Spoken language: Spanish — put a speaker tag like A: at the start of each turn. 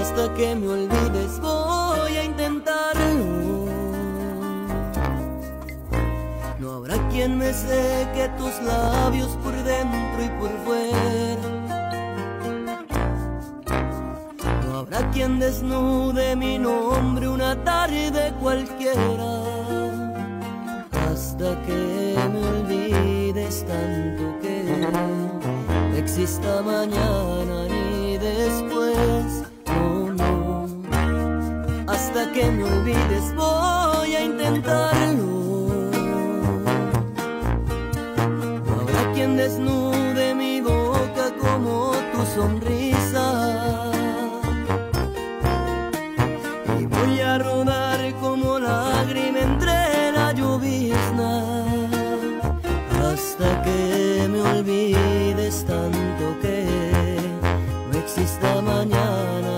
A: hasta que me olvides voy a intentarlo. No habrá quien me seque tus labios por dentro y por fuera. No habrá quien desnude mi nombre una tarde cualquiera. Hasta que me olvides tanto que no exista mañana ni después hasta que me olvides voy a intentarlo. No habrá quien desnude mi boca como tu sonrisa. Y voy a rodar como lágrima entre la llovizna. Hasta que me olvides tanto que no exista mañana.